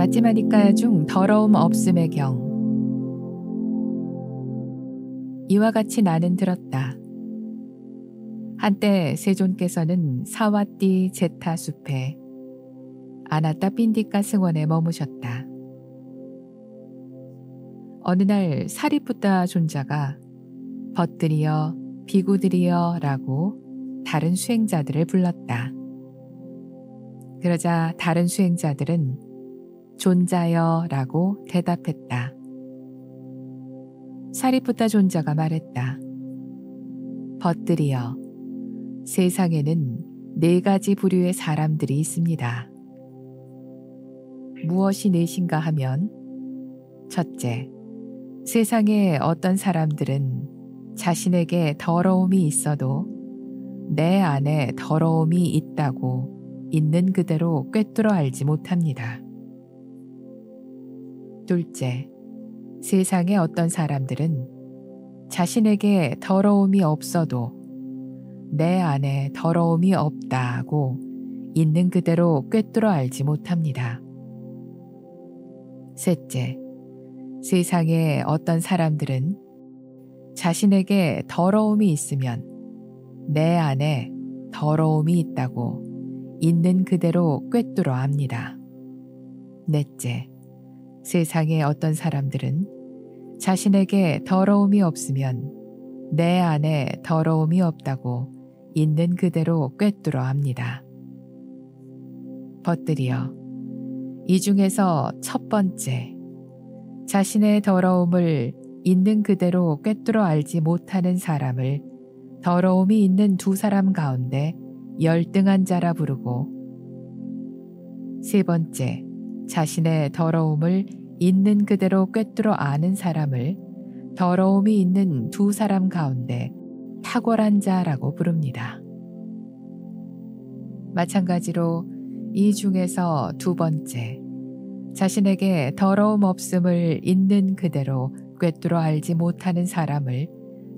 마티마니카 중 더러움 없음의 경 이와 같이 나는 들었다. 한때 세존께서는 사와띠 제타 숲에 아나타 빈디카 승원에 머무셨다. 어느 날 사리푸타 존자가 벗들이여 비구들이여 라고 다른 수행자들을 불렀다. 그러자 다른 수행자들은 존자여 라고 대답했다. 사리푸타 존자가 말했다. 벗들이여 세상에는 네 가지 부류의 사람들이 있습니다. 무엇이 넷인가 하면 첫째, 세상에 어떤 사람들은 자신에게 더러움이 있어도 내 안에 더러움이 있다고 있는 그대로 꿰뚫어 알지 못합니다. 둘째, 세상에 어떤 사람들은 자신에게 더러움이 없어도 내 안에 더러움이 없다고 있는 그대로 꿰뚫어 알지 못합니다. 셋째, 세상에 어떤 사람들은 자신에게 더러움이 있으면 내 안에 더러움이 있다고 있는 그대로 꿰뚫어 압니다. 넷째, 세상에 어떤 사람들은 자신에게 더러움이 없으면 내 안에 더러움이 없다고 있는 그대로 꿰뚫어 압니다. 벗들이여, 이 중에서 첫 번째, 자신의 더러움을 있는 그대로 꿰뚫어 알지 못하는 사람을 더러움이 있는 두 사람 가운데 열등한 자라 부르고 세 번째, 자신의 더러움을 있는 그대로 꿰뚫어 아는 사람을 더러움이 있는 두 사람 가운데 탁월한 자라고 부릅니다. 마찬가지로 이 중에서 두 번째, 자신에게 더러움 없음을 있는 그대로 꿰뚫어 알지 못하는 사람을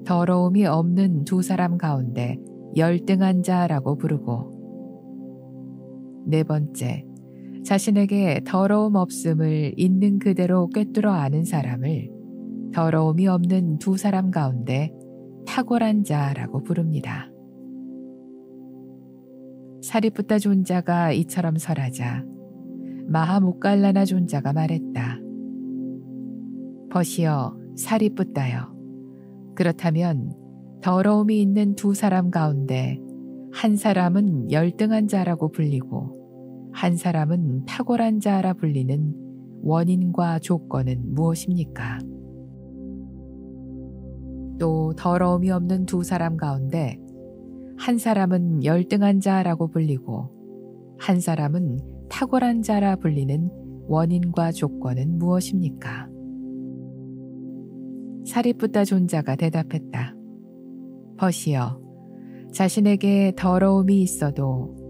더러움이 없는 두 사람 가운데 열등한 자라고 부르고, 네 번째, 자신에게 더러움 없음을 있는 그대로 꿰뚫어 아는 사람을 더러움이 없는 두 사람 가운데 탁월한 자라고 부릅니다. 사리푸타 존자가 이처럼 설하자 마하목갈라나 존자가 말했다. 벗이여 사리푸타여 그렇다면 더러움이 있는 두 사람 가운데 한 사람은 열등한 자라고 불리고 한 사람은 탁월한 자라 불리는 원인과 조건은 무엇입니까? 또 더러움이 없는 두 사람 가운데 한 사람은 열등한 자라고 불리고 한 사람은 탁월한 자라 불리는 원인과 조건은 무엇입니까? 사리푸타 존자가 대답했다. 벗이여, 자신에게 더러움이 있어도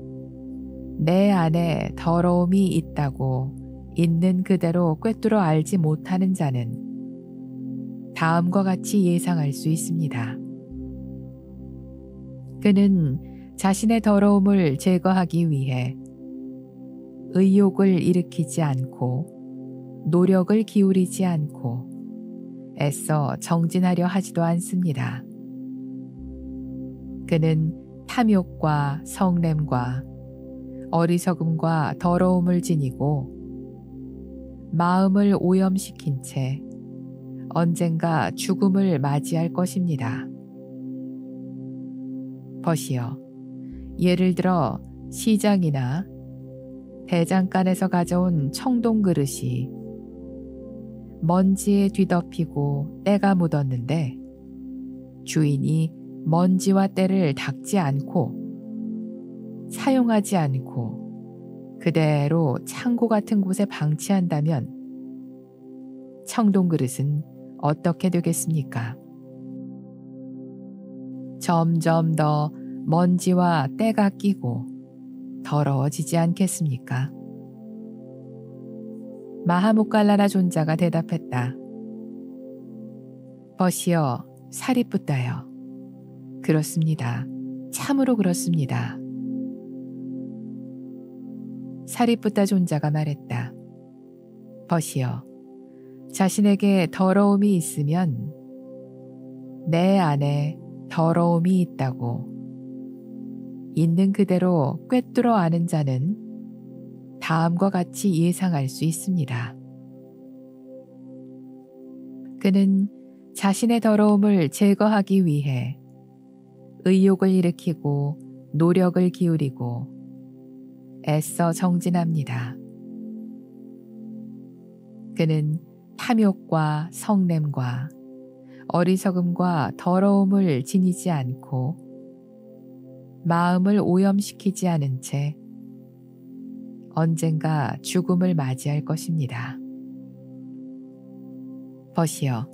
내 안에 더러움이 있다고 있는 그대로 꿰뚫어 알지 못하는 자는 다음과 같이 예상할 수 있습니다. 그는 자신의 더러움을 제거하기 위해 의욕을 일으키지 않고 노력을 기울이지 않고 애써 정진하려 하지도 않습니다. 그는 탐욕과 성냄과 어리석음과 더러움을 지니고 마음을 오염시킨 채 언젠가 죽음을 맞이할 것입니다. 벗이여, 예를 들어 시장이나 대장간에서 가져온 청동 그릇이 먼지에 뒤덮이고 때가 묻었는데 주인이 먼지와 때를 닦지 않고 사용하지 않고 그대로 창고 같은 곳에 방치한다면 청동 그릇은 어떻게 되겠습니까? 점점 더 먼지와 때가 끼고 더러워지지 않겠습니까? 마하무칼라라 존자가 대답했다. 벗이여 사리뿌다여. 그렇습니다. 참으로 그렇습니다. 사리뿌다 존자가 말했다. 벗이여 자신에게 더러움이 있으면 내 안에 더러움이 있다고 있는 그대로 꿰뚫어 아는 자는 다음과 같이 예상할 수 있습니다. 그는 자신의 더러움을 제거하기 위해 의욕을 일으키고 노력을 기울이고 애써 정진합니다. 그는 탐욕과 성냄과 어리석음과 더러움을 지니지 않고 마음을 오염시키지 않은 채 언젠가 죽음을 맞이할 것입니다. 벗이여,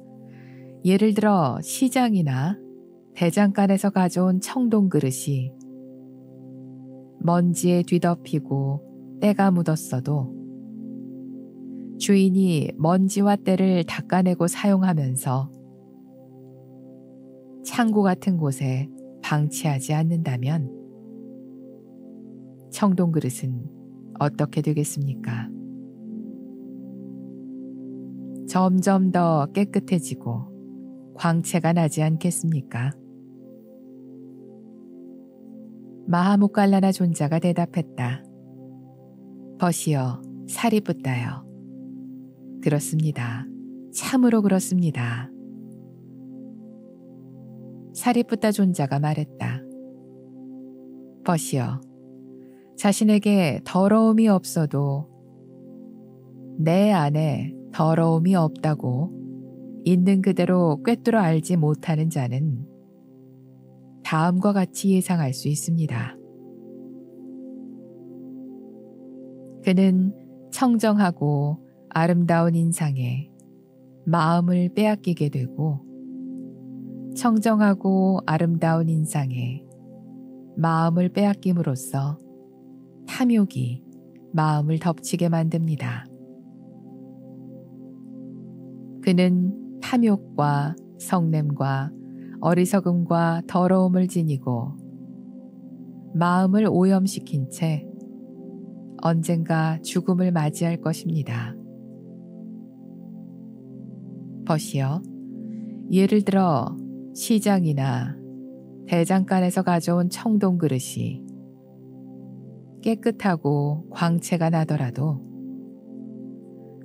예를 들어 시장이나 대장간에서 가져온 청동 그릇이 먼지에 뒤덮이고 때가 묻었어도 주인이 먼지와 때를 닦아내고 사용하면서 창고 같은 곳에 방치하지 않는다면 청동 그릇은 어떻게 되겠습니까? 점점 더 깨끗해지고 광채가 나지 않겠습니까? 마하무칼라나 존자가 대답했다. 벗이여 살이 붙다요. 그렇습니다. 참으로 그렇습니다. 사리푸타 존자가 말했다. 벗이여, 자신에게 더러움이 없어도 내 안에 더러움이 없다고 있는 그대로 꿰뚫어 알지 못하는 자는 다음과 같이 예상할 수 있습니다. 그는 청정하고 아름다운 인상에 마음을 빼앗기게 되고 청정하고 아름다운 인상에 마음을 빼앗김으로써 탐욕이 마음을 덮치게 만듭니다. 그는 탐욕과 성냄과 어리석음과 더러움을 지니고 마음을 오염시킨 채 언젠가 죽음을 맞이할 것입니다. 벗이여, 예를 들어 시장이나 대장간에서 가져온 청동 그릇이 깨끗하고 광채가 나더라도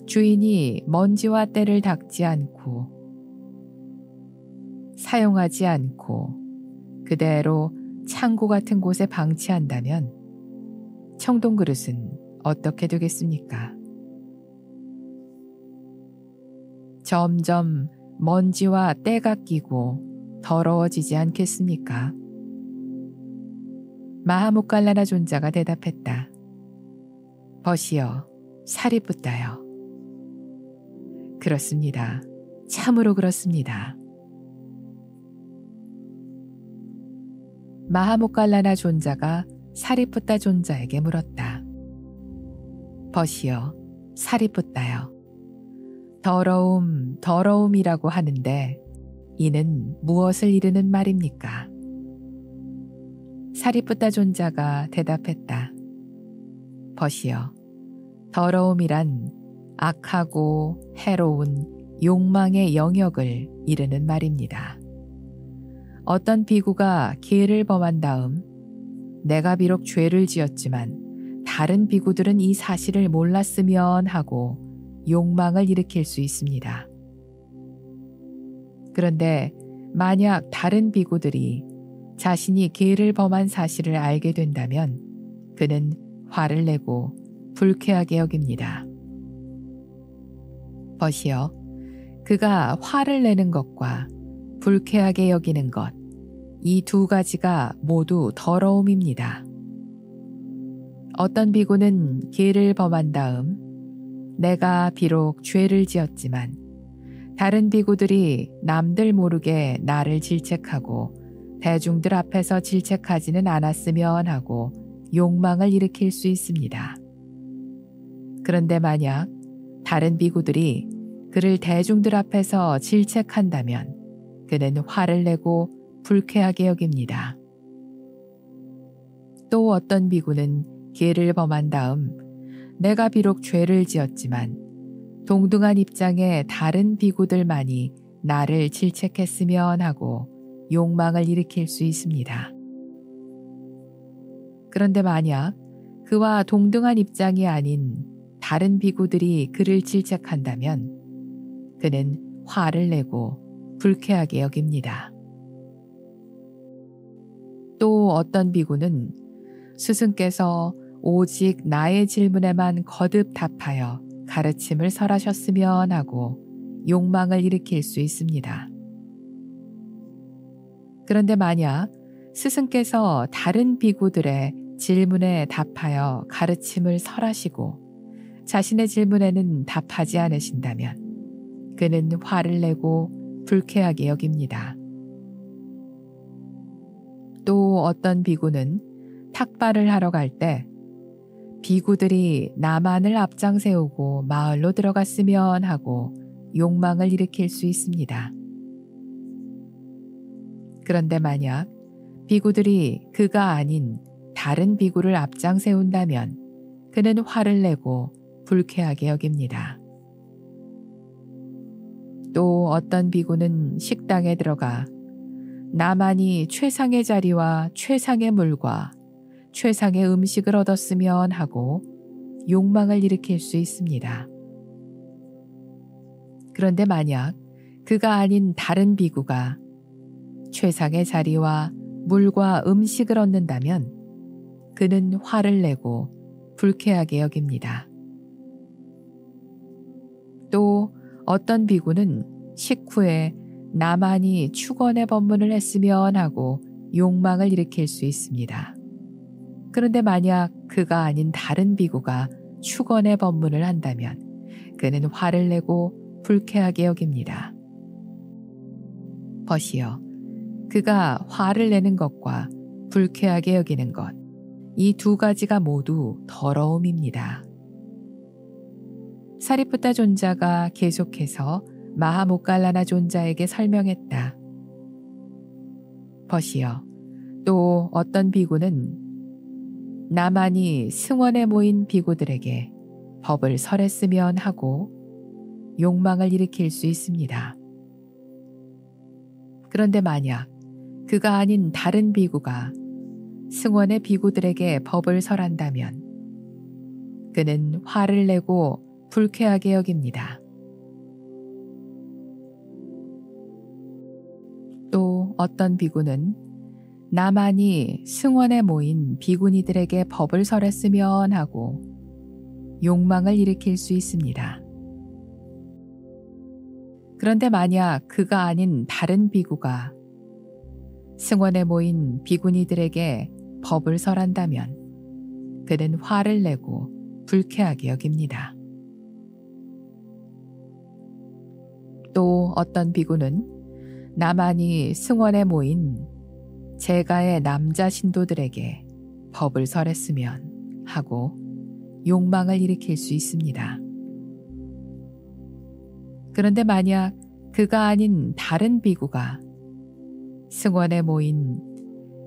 주인이 먼지와 때를 닦지 않고 사용하지 않고 그대로 창고 같은 곳에 방치한다면 청동 그릇은 어떻게 되겠습니까? 점점 먼지와 때가 끼고 더러워지지 않겠습니까? 마하무칼라나 존자가 대답했다. 벗이여, 살이 붙다요. 그렇습니다. 참으로 그렇습니다. 마하무칼라나 존자가 사리푸타 존자에게 물었다. 벗이여, 사리푸타요. 더러움, 더러움이라고 하는데 이는 무엇을 이르는 말입니까? 사리푸타 존자가 대답했다. 벗이여, 더러움이란 악하고 해로운 욕망의 영역을 이르는 말입니다. 어떤 비구가 기회를 범한 다음 내가 비록 죄를 지었지만 다른 비구들은 이 사실을 몰랐으면 하고 욕망을 일으킬 수 있습니다. 그런데 만약 다른 비구들이 자신이 개를 범한 사실을 알게 된다면 그는 화를 내고 불쾌하게 여깁니다. 벗이여, 그가 화를 내는 것과 불쾌하게 여기는 것, 이 두 가지가 모두 더러움입니다. 어떤 비구는 개를 범한 다음 내가 비록 죄를 지었지만 다른 비구들이 남들 모르게 나를 질책하고 대중들 앞에서 질책하지는 않았으면 하고 욕망을 일으킬 수 있습니다. 그런데 만약 다른 비구들이 그를 대중들 앞에서 질책한다면 그는 화를 내고 불쾌하게 여깁니다. 또 어떤 비구는 죄를 범한 다음 내가 비록 죄를 지었지만 동등한 입장의 다른 비구들만이 나를 질책했으면 하고 욕망을 일으킬 수 있습니다. 그런데 만약 그와 동등한 입장이 아닌 다른 비구들이 그를 질책한다면 그는 화를 내고 불쾌하게 여깁니다. 또 어떤 비구는 스승께서 오직 나의 질문에만 거듭 답하여 가르침을 설하셨으면 하고 욕망을 일으킬 수 있습니다. 그런데 만약 스승께서 다른 비구들의 질문에 답하여 가르침을 설하시고 자신의 질문에는 답하지 않으신다면 그는 화를 내고 불쾌하게 여깁니다. 또 어떤 비구는 탁발을 하러 갈 때 비구들이 나만을 앞장 세우고 마을로 들어갔으면 하고 욕망을 일으킬 수 있습니다. 그런데 만약 비구들이 그가 아닌 다른 비구를 앞장 세운다면 그는 화를 내고 불쾌하게 여깁니다. 또 어떤 비구는 식당에 들어가 나만이 최상의 자리와 최상의 물과 최상의 음식을 얻었으면 하고 욕망을 일으킬 수 있습니다. 그런데 만약 그가 아닌 다른 비구가 최상의 자리와 물과 음식을 얻는다면 그는 화를 내고 불쾌하게 여깁니다. 어떤 비구는 식후에 나만이 축원의 법문을 했으면 하고 욕망을 일으킬 수 있습니다. 그런데 만약 그가 아닌 다른 비구가 축원의 법문을 한다면 그는 화를 내고 불쾌하게 여깁니다. 벗이여, 그가 화를 내는 것과 불쾌하게 여기는 것, 이 두 가지가 모두 더러움입니다. 사리프타 존자가 계속해서 마하모칼라나 존자에게 설명했다. 벗이여, 또 어떤 비구는 나만이 승원에 모인 비구들에게 법을 설했으면 하고 욕망을 일으킬 수 있습니다. 그런데 만약 그가 아닌 다른 비구가 승원의 비구들에게 법을 설한다면 그는 화를 내고 불쾌하게 여깁니다. 또 어떤 비구는 나만이 승원에 모인 비구니들에게 법을 설했으면 하고 욕망을 일으킬 수 있습니다. 그런데 만약 그가 아닌 다른 비구가 승원에 모인 비구니들에게 법을 설한다면 그는 화를 내고 불쾌하게 여깁니다. 또 어떤 비구는 나만이 승원에 모인 제가의 남자 신도들에게 법을 설했으면 하고 욕망을 일으킬 수 있습니다. 그런데 만약 그가 아닌 다른 비구가 승원에 모인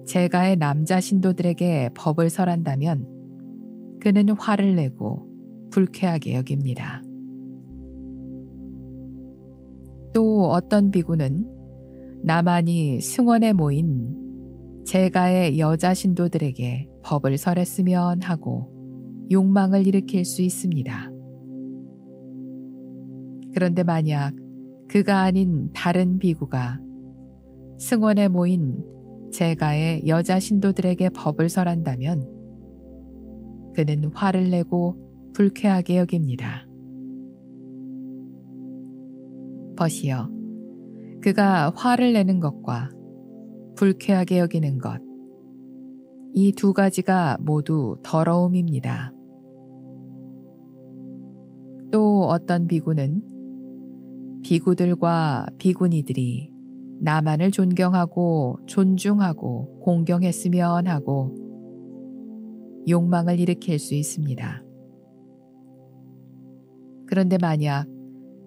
제가의 남자 신도들에게 법을 설한다면 그는 화를 내고 불쾌하게 여깁니다. 또 어떤 비구는 나만이 승원에 모인 제가의 여자 신도들에게 법을 설했으면 하고 욕망을 일으킬 수 있습니다. 그런데 만약 그가 아닌 다른 비구가 승원에 모인 제가의 여자 신도들에게 법을 설한다면 그는 화를 내고 불쾌하게 여깁니다. 벗이여, 그가 화를 내는 것과 불쾌하게 여기는 것, 이 두 가지가 모두 더러움입니다. 또 어떤 비구는 비구들과 비구니들이 나만을 존경하고 존중하고 공경했으면 하고 욕망을 일으킬 수 있습니다. 그런데 만약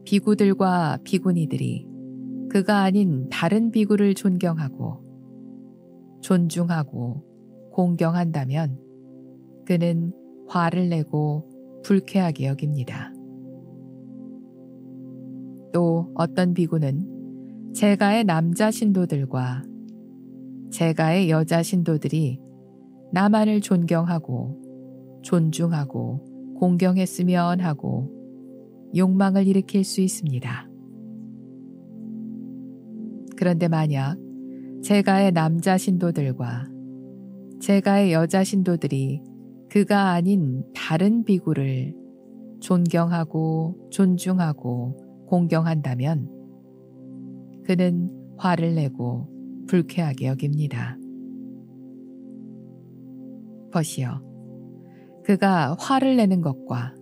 비구들과 비구니들이 그가 아닌 다른 비구를 존경하고 존중하고 공경한다면 그는 화를 내고 불쾌하게 여깁니다. 어떤 비구는 제가의 남자 신도들과 제가의 여자 신도들이 나만을 존경하고 존중하고 공경했으면 하고 욕망을 일으킬 수 있습니다. 그런데 만약 제가의 남자 신도들과 제가의 여자 신도들이 그가 아닌 다른 비구를 존경하고 존중하고 공경한다면 그는 화를 내고 불쾌하게 여깁니다. 벗이여. 그가 화를 내는 것과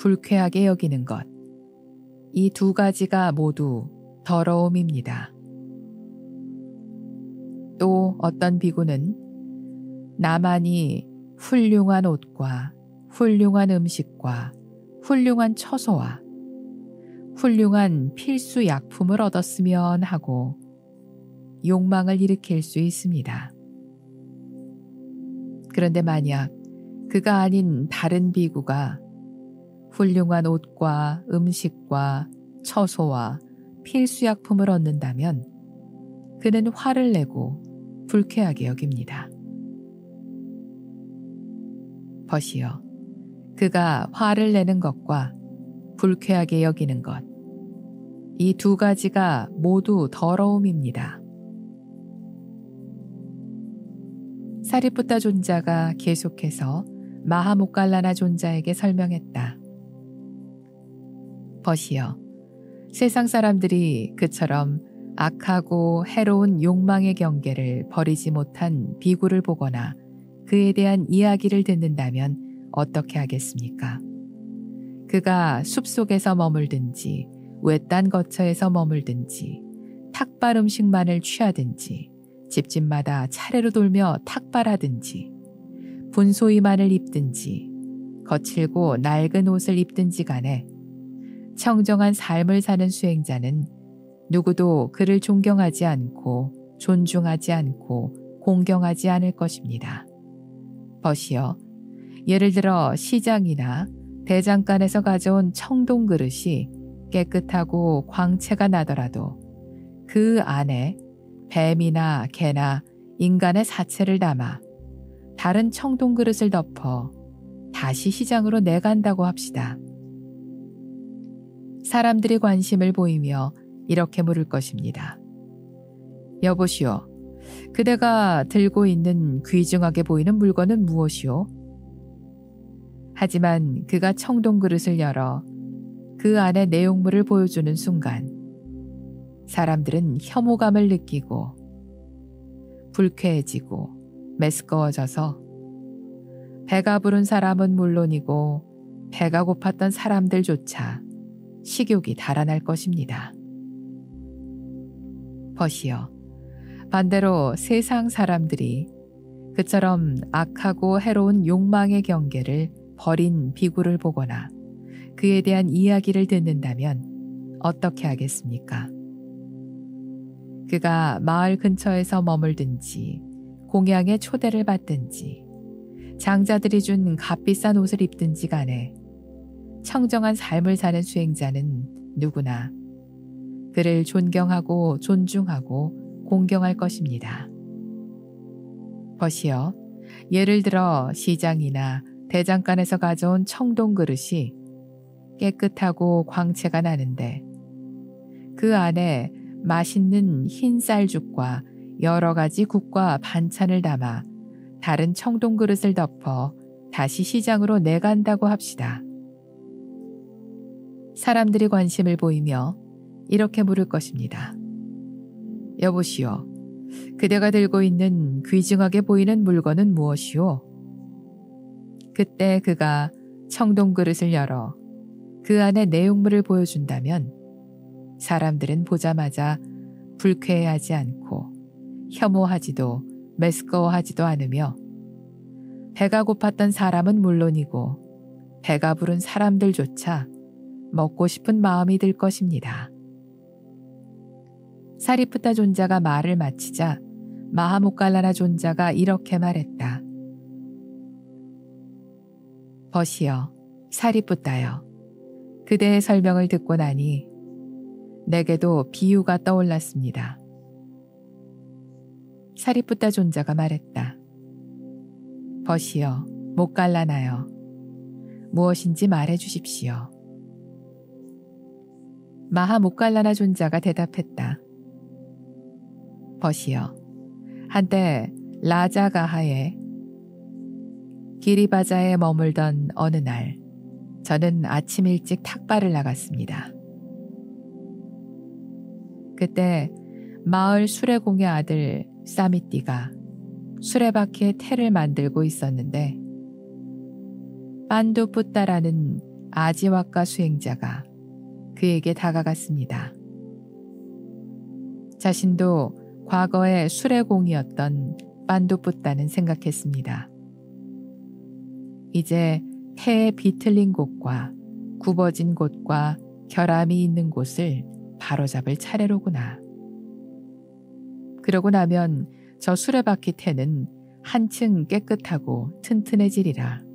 불쾌하게 여기는 것. 이 두 가지가 모두 더러움입니다. 또 어떤 비구는 나만이 훌륭한 옷과 훌륭한 음식과 훌륭한 처소와 훌륭한 필수 약품을 얻었으면 하고 욕망을 일으킬 수 있습니다. 그런데 만약 그가 아닌 다른 비구가 훌륭한 옷과 음식과 처소와 필수약품을 얻는다면 그는 화를 내고 불쾌하게 여깁니다. 벗이여, 그가 화를 내는 것과 불쾌하게 여기는 것, 이 두 가지가 모두 더러움입니다. 사리푸타 존자가 계속해서 마하모칼라나 존자에게 설명했다. 벗이여, 세상 사람들이 그처럼 악하고 해로운 욕망의 경계를 버리지 못한 비구를 보거나 그에 대한 이야기를 듣는다면 어떻게 하겠습니까? 그가 숲 속에서 머물든지 외딴 거처에서 머물든지 탁발 음식만을 취하든지 집집마다 차례로 돌며 탁발하든지 분소이만을 입든지 거칠고 낡은 옷을 입든지 간에 청정한 삶을 사는 수행자는 누구도 그를 존경하지 않고 존중하지 않고 공경하지 않을 것입니다. 벗이여, 예를 들어 시장이나 대장간에서 가져온 청동 그릇이 깨끗하고 광채가 나더라도 그 안에 뱀이나 개나 인간의 사체를 담아 다른 청동 그릇을 덮어 다시 시장으로 내간다고 합시다. 사람들이 관심을 보이며 이렇게 물을 것입니다. 여보시오, 그대가 들고 있는 귀중하게 보이는 물건은 무엇이오? 하지만 그가 청동 그릇을 열어 그 안에 내용물을 보여주는 순간 사람들은 혐오감을 느끼고 불쾌해지고 메스꺼워져서 배가 부른 사람은 물론이고 배가 고팠던 사람들조차 식욕이 달아날 것입니다. 벗이여, 반대로 세상 사람들이 그처럼 악하고 해로운 욕망의 경계를 버린 비구를 보거나 그에 대한 이야기를 듣는다면 어떻게 하겠습니까? 그가 마을 근처에서 머물든지 공양의 초대를 받든지 장자들이 준 값비싼 옷을 입든지 간에 청정한 삶을 사는 수행자는 누구나 그를 존경하고 존중하고 공경할 것입니다. 벗이여, 예를 들어 시장이나 대장간에서 가져온 청동 그릇이 깨끗하고 광채가 나는데 그 안에 맛있는 흰 쌀죽과 여러 가지 국과 반찬을 담아 다른 청동 그릇을 덮어 다시 시장으로 내간다고 합시다. 사람들이 관심을 보이며 이렇게 물을 것입니다. 여보시오, 그대가 들고 있는 귀중하게 보이는 물건은 무엇이오? 그때 그가 청동 그릇을 열어 그 안에 내용물을 보여준다면 사람들은 보자마자 불쾌해하지 않고 혐오하지도 메스꺼워하지도 않으며 배가 고팠던 사람은 물론이고 배가 부른 사람들조차 먹고 싶은 마음이 들 것입니다. 사리프타 존자가 말을 마치자 마하모칼라나 존자가 이렇게 말했다. 벗이여, 사리프타여, 그대의 설명을 듣고 나니 내게도 비유가 떠올랐습니다. 사리뿌다 존자가 말했다. 벗이여, 못 갈라나요. 무엇인지 말해 주십시오. 마하 목갈라나 존자가 대답했다. 벗이여, 한때 라자가하에 기리바자에 머물던 어느 날, 저는 아침 일찍 탁발을 나갔습니다. 그때 마을 수레공의 아들 사미띠가 수레바퀴에 태를 만들고 있었는데 빤두뿌따라는 아지와카 수행자가 그에게 다가갔습니다. 자신도 과거의 수레공이었던 빤두뿌따는 생각했습니다. 이제 태에 비틀린 곳과 굽어진 곳과 결함이 있는 곳을 바로잡을 차례로구나. 그러고 나면 저 수레바퀴 태는 한층 깨끗하고 튼튼해지리라.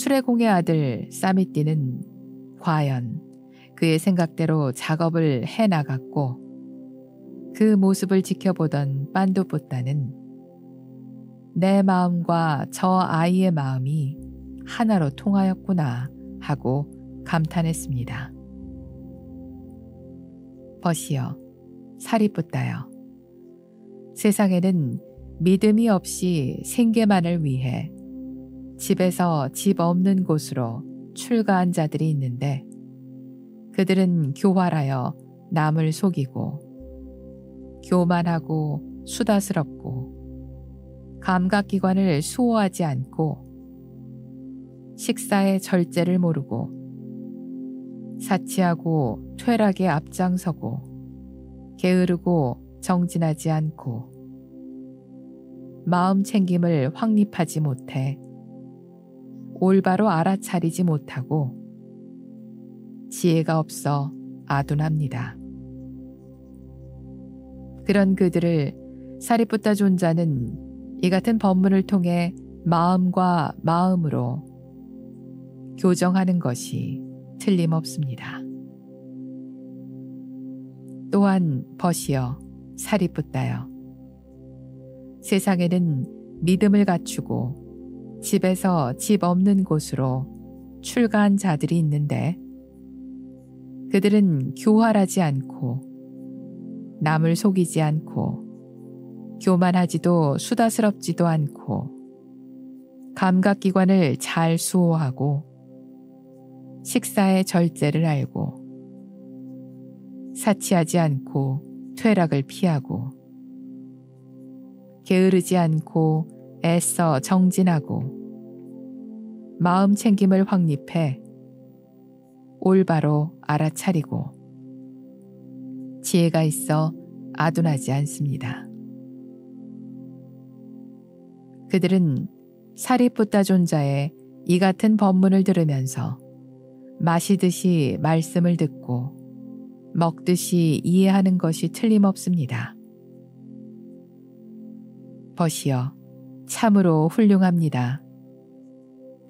수레공의 아들 사미띠는 과연 그의 생각대로 작업을 해 나갔고 그 모습을 지켜보던 빤두뿌따는 내 마음과 저 아이의 마음이 하나로 통하였구나 하고 감탄했습니다. 벗이여, 붙다요. 세상에는 믿음이 없이 생계만을 위해 집에서 집 없는 곳으로 출가한 자들이 있는데 그들은 교활하여 남을 속이고 교만하고 수다스럽고 감각기관을 수호하지 않고 식사의 절제를 모르고 사치하고 퇴락에 앞장서고 게으르고 정진하지 않고 마음 챙김을 확립하지 못해 올바로 알아차리지 못하고 지혜가 없어 아둔합니다. 그런 그들을 사리뿌타 존자는 이 같은 법문을 통해 마음과 마음으로 교정하는 것이 틀림없습니다. 또한 벗이여 붙다여 세상에는 믿음을 갖추고 집에서 집 없는 곳으로 출가한 자들이 있는데 그들은 교활하지 않고 남을 속이지 않고 교만하지도 수다스럽지도 않고 감각기관을 잘 수호하고 식사의 절제를 알고 사치하지 않고 퇴락을 피하고 게으르지 않고 애써 정진하고 마음 챙김을 확립해 올바로 알아차리고 지혜가 있어 아둔하지 않습니다. 그들은 사리뿌따 존자의 이 같은 법문을 들으면서 마시듯이 말씀을 듣고 먹듯이 이해하는 것이 틀림없습니다. 벗이여, 참으로 훌륭합니다.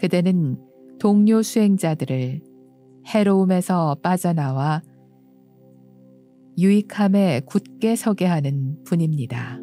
그대는 동료 수행자들을 해로움에서 빠져나와 유익함에 굳게 서게 하는 분입니다.